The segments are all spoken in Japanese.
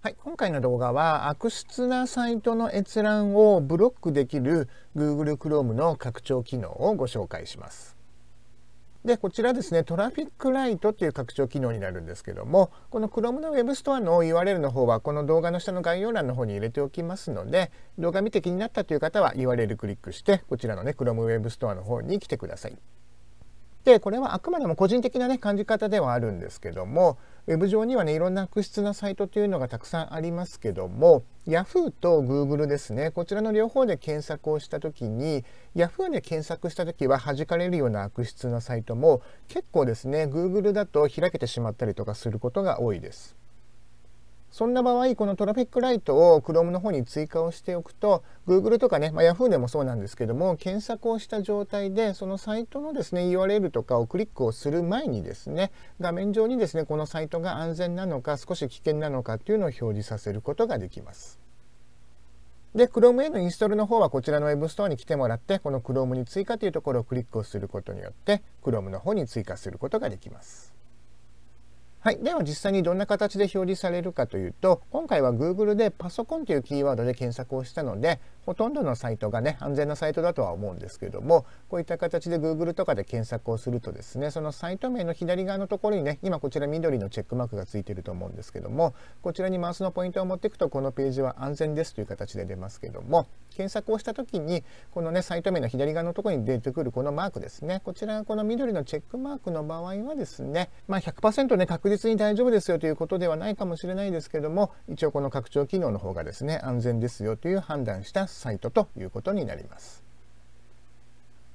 はい今回の動画は悪質なサイトの閲覧をブロックできる Google Chrome の拡張機能をご紹介します。で、こちらですね、トラフィックライトっていう拡張機能になるんですけども、この Chrome の Web ストアの URL の方は、この動画の下の概要欄の方に入れておきますので、動画見て気になったという方は URL クリックして、こちらのね、Chrome Web ストアの方に来てください。でこれはあくまでも個人的なね感じ方ではあるんですけどもウェブ上にはねいろんな悪質なサイトというのがたくさんありますけども Yahoo と Google ですねこちらの両方で検索をした時に Yahoo で検索した時は弾かれるような悪質なサイトも結構ですね Google だと開けてしまったりとかすることが多いです。そんな場合、このトラフィックライトを Chrome の方に追加をしておくと、Google とかね、まあ、Yahoo でもそうなんですけども、検索をした状態で、そのサイトのですね、URL とかをクリックをする前にですね、画面上にですね、このサイトが安全なのか、少し危険なのかっていうのを表示させることができます。で、Chrome へのインストールの方はこちらの Web ストアに来てもらって、この Chrome に追加というところをクリックをすることによって、Chrome の方に追加することができます。はい。では実際にどんな形で表示されるかというと、今回は Google でパソコンというキーワードで検索をしたので、ほとんどのサイトがね、安全なサイトだとは思うんですけども、こういった形で Google とかで検索をするとですね、そのサイト名の左側のところにね、今こちら緑のチェックマークがついていると思うんですけども、こちらにマウスのポイントを持っていくと、このページは安全ですという形で出ますけども、検索をした時に、このね、サイト名の左側のところに出てくるこのマークですね、こちらがこの緑のチェックマークの場合はですね、まあ100%ね、確実に大丈夫ですよということではないかもしれないですけども、一応この拡張機能の方がですね、安全ですよという判断したサイトということことになります。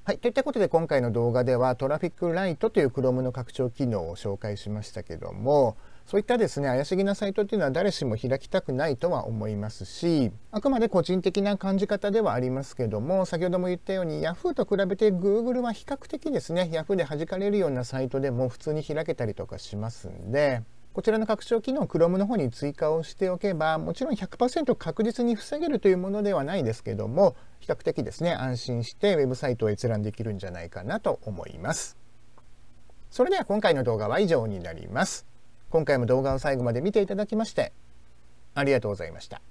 はい。といったことで今回の動画ではトラフィックライトという Chrome の拡張機能を紹介しましたけども、そういったですね、怪しげなサイトっていうのは誰しも開きたくないとは思いますし、あくまで個人的な感じ方ではありますけども、先ほども言ったように Yahoo と比べて Google は比較的ですね、Yahoo で弾かれるようなサイトでも普通に開けたりとかしますんで、こちらの拡張機能 Chrome の方に追加をしておけばもちろん100%確実に防げるというものではないですけども比較的ですね安心してウェブサイトを閲覧できるんじゃないかなと思います。それでは今回の動画は以上になります。今回も動画を最後まで見ていただきましてありがとうございました。